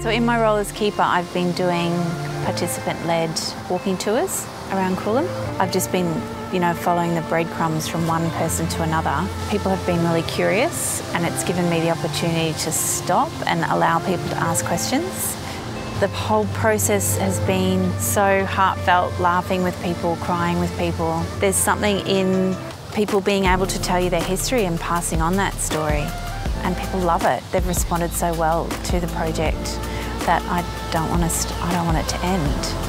So in my role as keeper, I've been doing participant-led walking tours around Coolum. I've just been, you know, following the breadcrumbs from one person to another. People have been really curious and it's given me the opportunity to stop and allow people to ask questions. The whole process has been so heartfelt, laughing with people, crying with people. There's something in people being able to tell you their history and passing on that story. And people love it. They've responded so well to the project that I don't want to I don't want it to end.